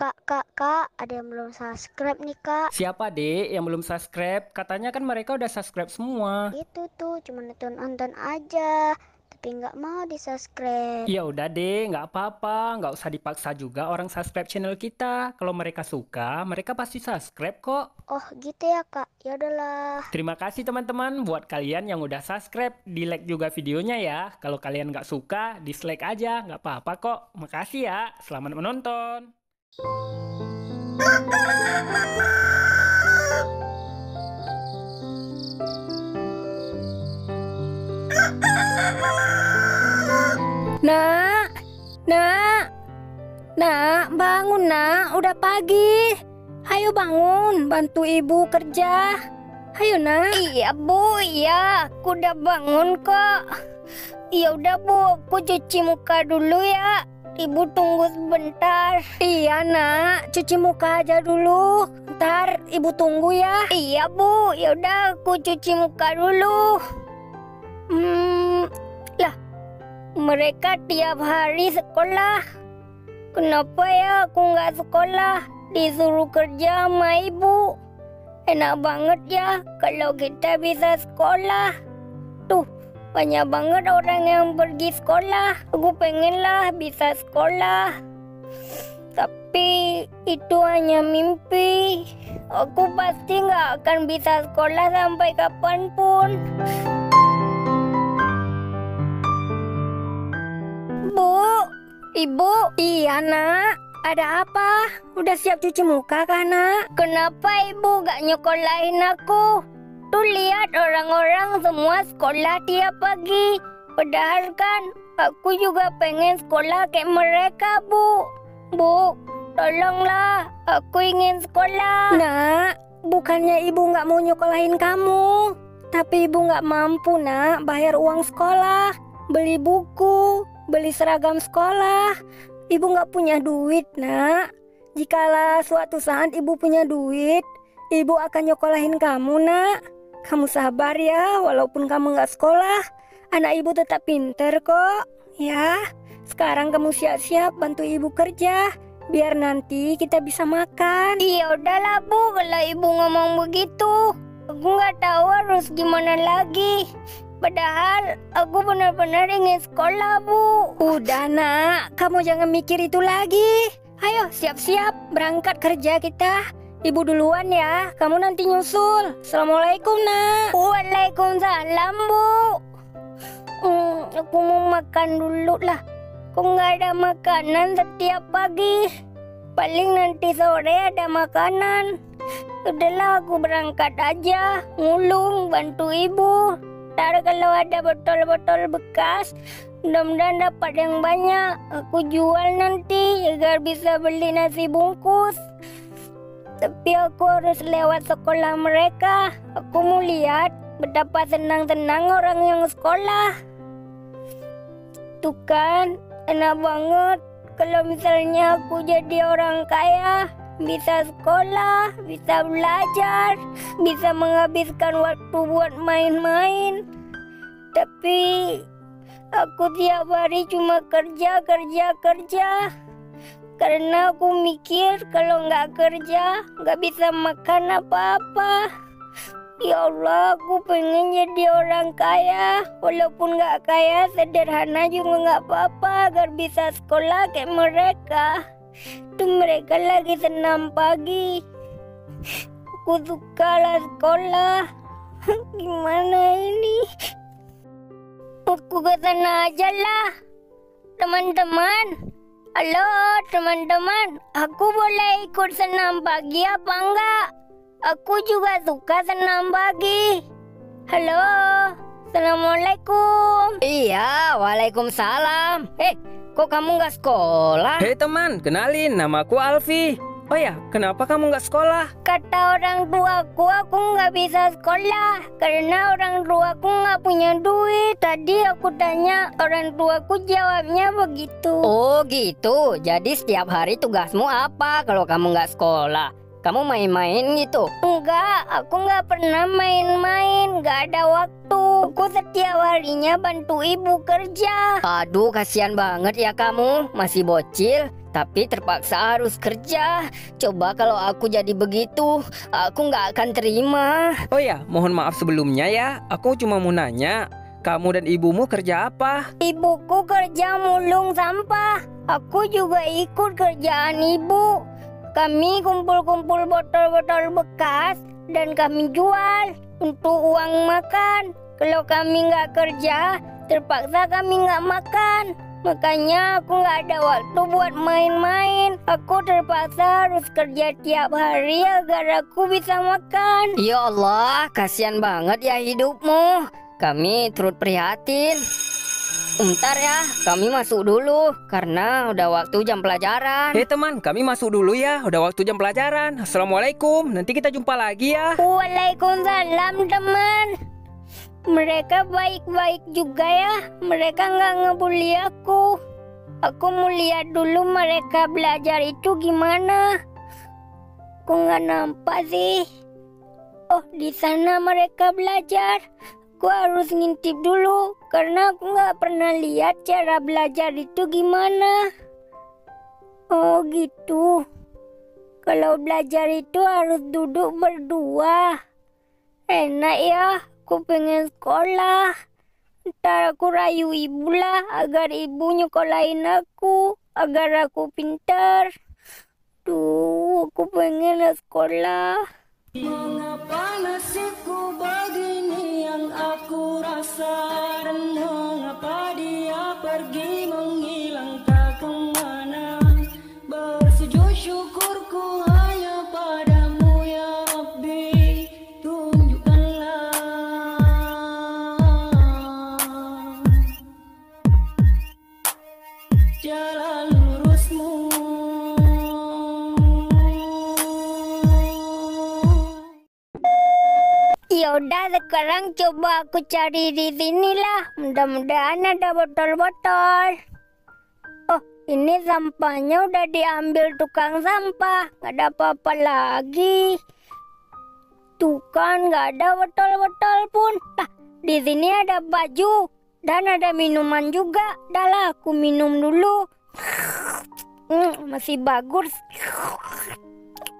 Kak, kak, kak, ada yang belum subscribe nih kak. Siapa dek yang belum subscribe? Katanya kan mereka udah subscribe semua. Itu tuh cuma nonton nonton aja, tapi nggak mau di subscribe. Ya udah deh, nggak apa-apa, nggak usah dipaksa juga orang subscribe channel kita. Kalau mereka suka, mereka pasti subscribe kok. Oh gitu ya kak, ya udahlah. Terima kasih teman-teman buat kalian yang udah subscribe, di like juga videonya ya. Kalau kalian nggak suka, dislike aja, nggak apa-apa kok. Makasih ya, selamat menonton. Nak, nak, nak, bangun nak, udah pagi. Ayo bangun, bantu ibu kerja. Ayo nak. Iya bu, iya, aku udah bangun kok. Ya udah bu, aku cuci muka dulu ya. Ibu tunggu sebentar. Iya nak, cuci muka aja dulu. Ntar ibu tunggu ya. Iya bu, ya udah aku cuci muka dulu. Hmm, lah, mereka tiap hari sekolah. Kenapa ya aku nggak sekolah? Disuruh kerja sama ibu. Enak banget ya kalau kita bisa sekolah. Banyak banget orang yang pergi sekolah. Aku pengen lah bisa sekolah. Tapi itu hanya mimpi. Aku pasti nggak akan bisa sekolah sampai kapan pun. Bu, ibu, Iya nak, ada apa? Udah siap cuci muka kah nak? kenapa ibu gak nyekolahin aku? Tuh lihat orang-orang semua sekolah tiap pagi. Padahal kan aku juga pengen sekolah kayak mereka, Bu. Bu, tolonglah, aku ingin sekolah. Nak, bukannya ibu nggak mau nyokolahin kamu, tapi ibu nggak mampu nak bayar uang sekolah, beli buku, beli seragam sekolah. Ibu nggak punya duit nak. Jikalau suatu saat ibu punya duit, ibu akan nyokolahin kamu nak. Kamu sabar ya, walaupun kamu nggak sekolah, anak ibu tetap pinter kok. Ya, sekarang kamu siap-siap bantu ibu kerja, biar nanti kita bisa makan. Iya udahlah Bu, kalau ibu ngomong begitu, aku nggak tahu harus gimana lagi. Padahal aku benar-benar ingin sekolah Bu. Udah nak, kamu jangan mikir itu lagi. Ayo siap-siap berangkat kerja kita. Ibu duluan ya, kamu nanti nyusul. Assalamualaikum nak. Waalaikumsalam Bu. Hmm, aku mau makan dulu lah. Kok nggak ada makanan setiap pagi? Paling nanti sore ada makanan. Udahlah aku berangkat aja, ngulung bantu ibu. Ntar kalau ada botol-botol bekas, mudah-mudahan dapat yang banyak. Aku jual nanti agar bisa beli nasi bungkus. Tapi aku harus lewat sekolah mereka. Aku mau lihat betapa senang-senang orang yang sekolah. Tuh kan, enak banget kalau misalnya aku jadi orang kaya. Bisa sekolah, bisa belajar, bisa menghabiskan waktu buat main-main. Tapi aku tiap hari cuma kerja, kerja, kerja. Karena aku mikir kalau nggak kerja nggak bisa makan apa-apa. Ya Allah, aku pengen jadi orang kaya. Walaupun nggak kaya, sederhana juga nggak apa-apa agar bisa sekolah kayak mereka. Tuh mereka lagi senam pagi. Aku suka lah sekolah. Gimana ini? Aku ke sana aja lah. Teman-teman, Halo teman-teman, aku boleh ikut senam pagi apa enggak? Aku juga suka senam pagi. Halo, Assalamualaikum. Iya, waalaikumsalam. Eh, kok kamu nggak sekolah? Hei teman, kenalin, namaku Alfi. Oh ya, kenapa kamu nggak sekolah? Kata orang tuaku aku nggak bisa sekolah karena orang tuaku nggak punya duit. Tadi aku tanya orang tuaku jawabnya begitu. Oh gitu, jadi setiap hari tugasmu apa kalau kamu nggak sekolah? Kamu main-main gitu? Enggak, aku nggak pernah main-main, nggak ada waktu. Aku setiap harinya bantu ibu kerja. Aduh, kasihan banget ya kamu, masih bocil. Tapi terpaksa harus kerja. Coba kalau aku jadi begitu, aku nggak akan terima. Oh ya, mohon maaf sebelumnya ya. Aku cuma mau nanya, kamu dan ibumu kerja apa? Ibuku kerja mulung sampah. Aku juga ikut kerjaan ibu. Kami kumpul-kumpul botol-botol bekas dan kami jual untuk uang makan. Kalau kami nggak kerja, terpaksa kami nggak makan. Makanya aku nggak ada waktu buat main-main. Aku terpaksa harus kerja tiap hari agar aku bisa makan. Ya Allah, kasihan banget ya hidupmu. Kami turut prihatin. Bentar ya, kami masuk dulu karena udah waktu jam pelajaran. Hei teman, kami masuk dulu ya. Udah waktu jam pelajaran. Assalamualaikum. Nanti kita jumpa lagi ya. Waalaikumsalam teman. Mereka baik-baik juga ya. Mereka nggak ngebully aku. Aku mau lihat dulu mereka belajar itu gimana. Aku nggak nampak sih. Oh, di sana mereka belajar. Aku harus ngintip dulu karena aku nggak pernah lihat cara belajar itu gimana. Oh gitu. Kalau belajar itu harus duduk berdua. Enak ya, aku pengen sekolah. Ntar aku rayu ibu lah agar ibu nyekolahin aku. Agar aku pintar. Duh, aku pengen sekolah. Mengapa nasibku begini yang aku rasa Dan mengapa dia pergi menghilang tak ke mana Bersujud syukurku coba aku cari di sini lah. Mudah-mudahan ada botol-botol. Oh, ini sampahnya udah diambil tukang sampah. Gak ada apa-apa lagi. Tuh kan gak ada botol-botol pun. Lah, di sini ada baju dan ada minuman juga. Dah lah, aku minum dulu. Hmm, masih bagus.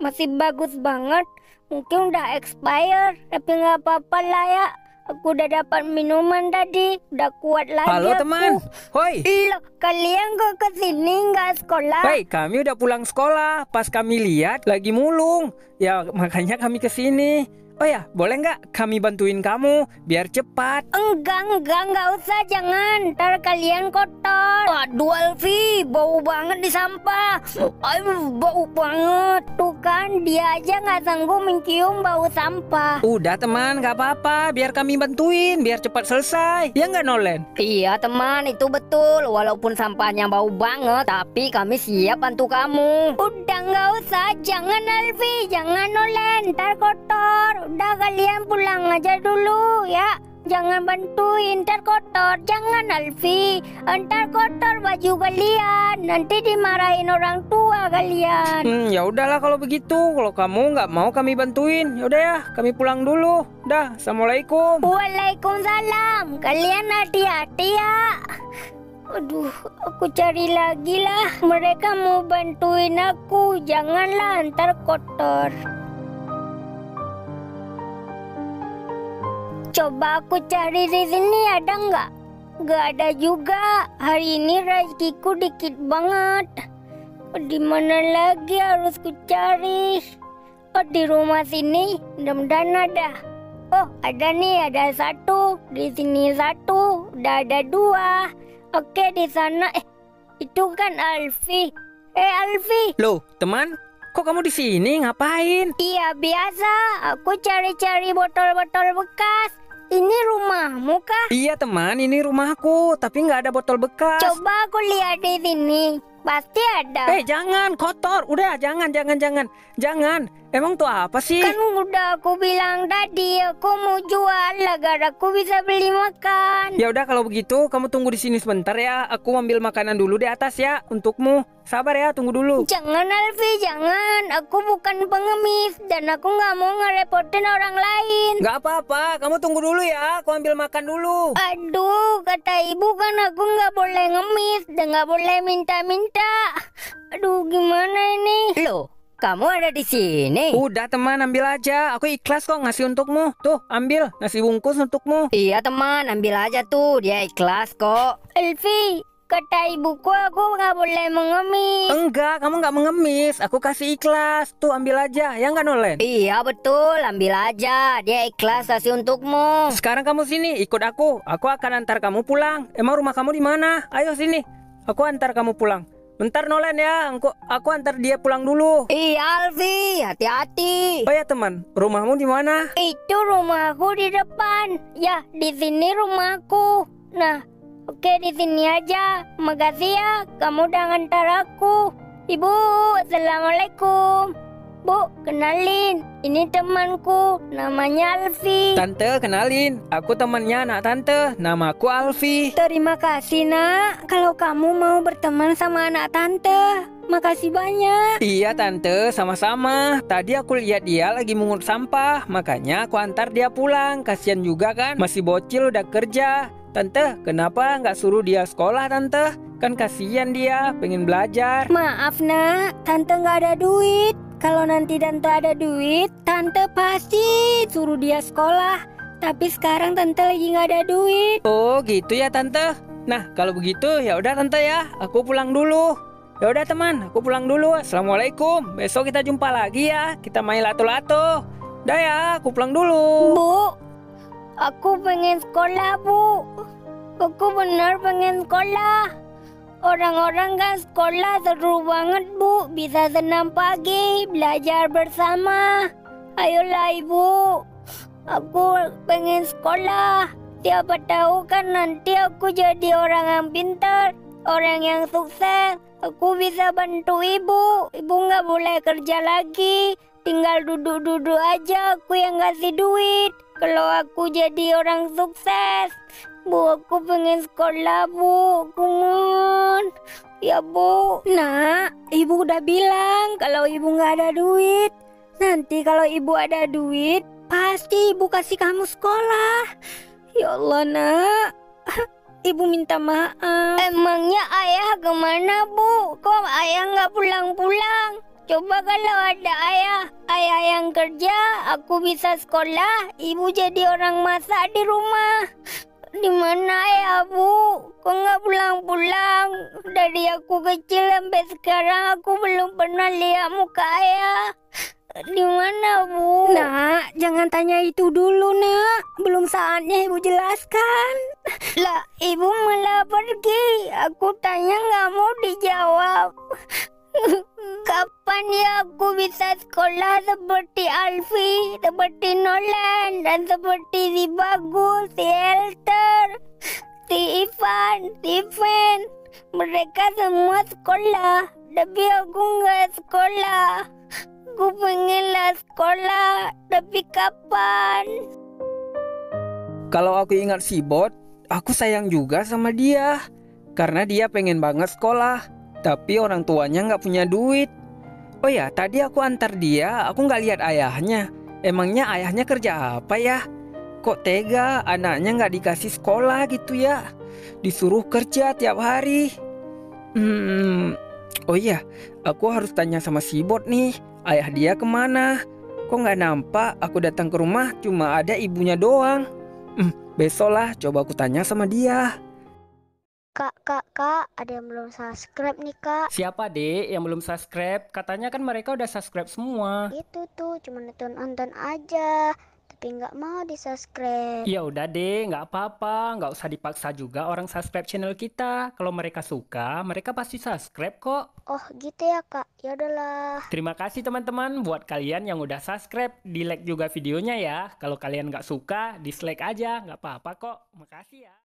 Masih bagus banget. Mungkin udah expire, tapi nggak apa-apa lah ya. Aku udah dapat minuman tadi, udah kuat lagi Halo aku. teman. Hoi. Loh, kalian kok ke sini nggak sekolah? Hei, kami udah pulang sekolah. Pas kami lihat lagi mulung. Ya, makanya kami ke sini. Oh ya, boleh nggak kami bantuin kamu biar cepat? Enggak, enggak, enggak usah, jangan. Ntar kalian kotor. Aduh, Alfi, bau banget di sampah. Aduh, bau banget. Tuh kan, dia aja nggak sanggup mencium bau sampah. Udah teman, nggak apa-apa. Biar kami bantuin, biar cepat selesai. Ya nggak Nolen? Iya teman, itu betul. Walaupun sampahnya bau banget, tapi kami siap bantu kamu. Udah nggak usah, jangan Alfi, jangan Nolen, ntar kotor. Udah kalian pulang aja dulu ya. Jangan bantuin, ntar kotor. Jangan Alfi, ntar kotor baju kalian. Nanti dimarahin orang tua kalian. Hmm, ya udahlah kalau begitu. Kalau kamu nggak mau kami bantuin, ya udah ya, kami pulang dulu. Dah, assalamualaikum. Waalaikumsalam. Kalian hati-hati ya. Aduh, aku cari lagi lah. Mereka mau bantuin aku. Janganlah ntar kotor. Coba aku cari di sini ada nggak? Nggak ada juga. Hari ini rezekiku dikit banget. Oh, Di mana lagi harus ku cari? Oh, di rumah sini mudah-mudahan ada. Oh, ada nih, ada satu. Di sini satu. Udah ada dua. Oke, di sana. Eh, itu kan Alfi. Eh, Alfi. Loh, teman, kok kamu di sini ngapain? Iya, biasa. Aku cari-cari botol-botol bekas. Ini rumahmu kah? Iya teman, ini rumahku, tapi nggak ada botol bekas. Coba aku lihat di sini. Pasti ada. Eh jangan kotor, udah jangan jangan jangan jangan. Emang tuh apa sih? Kan udah aku bilang tadi aku mau jual agar aku bisa beli makan. Ya udah kalau begitu kamu tunggu di sini sebentar ya. Aku ambil makanan dulu di atas ya untukmu. Sabar ya, tunggu dulu. Jangan Alfi, jangan. Aku bukan pengemis dan aku nggak mau ngerepotin orang lain. Nggak apa-apa, kamu tunggu dulu ya. Aku ambil makan dulu. Aduh, kata ibu kan aku nggak boleh ngemis dan nggak boleh minta-minta. Aduh, gimana ini? Loh, kamu ada di sini? Udah teman, ambil aja. Aku ikhlas kok ngasih untukmu. Tuh, ambil nasi bungkus untukmu. Iya teman, ambil aja tuh. Dia ikhlas kok. Alfi, kata ibuku aku nggak boleh mengemis. Enggak, kamu nggak mengemis. Aku kasih ikhlas. Tuh, ambil aja. Ya nggak Nolen? Iya betul, ambil aja. Dia ikhlas kasih untukmu. Sekarang kamu sini, ikut aku. Aku akan antar kamu pulang. Emang rumah kamu di mana? Ayo sini. Aku antar kamu pulang. Bentar Nolen ya, aku, aku antar dia pulang dulu. Iya Alfi, hati-hati. Oh ya teman, rumahmu di mana? Itu rumahku di depan. Ya, di sini rumahku. Nah, oke di sini aja. Makasih ya, kamu udah ngantar aku. Ibu, assalamualaikum. Bu, kenalin. Ini temanku, namanya Alfi. Tante, kenalin. Aku temannya anak tante. Namaku Alfi. Terima kasih nak Kalau kamu mau berteman sama anak tante Makasih banyak Iya tante, sama-sama. Tadi aku lihat dia lagi mengut sampah, makanya aku antar dia pulang. Kasian juga kan, masih bocil udah kerja. Tante, kenapa nggak suruh dia sekolah tante? Kan kasihan dia, pengen belajar. Maaf nak Tante nggak ada duit Kalau nanti tante ada duit Tante pasti suruh dia sekolah Tapi sekarang tante lagi nggak ada duit Oh gitu ya tante. Nah kalau begitu ya udah tante ya, aku pulang dulu. Ya udah teman, aku pulang dulu. Assalamualaikum. Besok kita jumpa lagi ya. Kita main lato-lato. Dah ya, aku pulang dulu. Bu, aku pengen sekolah, Bu. Aku benar pengen sekolah. Orang-orang kan sekolah seru banget, Bu. Bisa senam pagi, belajar bersama. Ayolah, Ibu. Aku pengen sekolah. Siapa tahu kan nanti aku jadi orang yang pintar, orang yang sukses. Aku bisa bantu ibu. Ibu nggak boleh kerja lagi. Tinggal duduk-duduk aja. Aku yang ngasih duit. Kalau aku jadi orang sukses. Bu, aku pengen sekolah, Bu. Aku mohon. Ya, Bu. Nak, ibu udah bilang kalau ibu nggak ada duit. Nanti kalau ibu ada duit, pasti ibu kasih kamu sekolah. Ya Allah, nak. Ibu minta maaf. Emangnya ayah ke mana, Bu? Kok ayah nggak pulang-pulang? Coba kalau ada ayah, ayah yang kerja, aku bisa sekolah, ibu jadi orang masak di rumah. Di mana ya, Bu? Kok nggak pulang-pulang? Dari aku kecil sampai sekarang aku belum pernah lihat muka ayah. Di mana, Bu? Nak, jangan tanya itu dulu, nak. Belum saatnya ibu jelaskan. Lah, ibu malah pergi. Aku tanya nggak mau dijawab. Kapan ya aku bisa sekolah seperti Alfi, seperti Nolan, dan seperti si Bagus, si Elter, si Ivan, si Fen. Mereka semua sekolah, tapi aku nggak sekolah. Aku pengenlah sekolah, tapi kapan? Kalau aku ingat si Bot, aku sayang juga sama dia. Karena dia pengen banget sekolah. Tapi orang tuanya nggak punya duit. Oh ya, tadi aku antar dia, aku nggak lihat ayahnya. Emangnya ayahnya kerja apa ya? Kok tega anaknya nggak dikasih sekolah gitu ya? Disuruh kerja tiap hari. Hmm, oh iya, aku harus tanya sama si Bot nih. Ayah dia ke mana? Kok nggak nampak? Aku datang ke rumah cuma ada ibunya doang. Hmm, besok lah coba aku tanya sama dia. Kak, kak, kak, ada yang belum subscribe nih kak. Siapa dek yang belum subscribe? Katanya kan mereka udah subscribe semua. Itu tuh cuma nonton nonton aja, tapi nggak mau di subscribe. Ya udah deh, nggak apa-apa, nggak usah dipaksa juga orang subscribe channel kita. Kalau mereka suka, mereka pasti subscribe kok. Oh gitu ya kak, ya udahlah. Terima kasih teman-teman buat kalian yang udah subscribe, di like juga videonya ya. Kalau kalian nggak suka, dislike aja, nggak apa-apa kok. Makasih ya.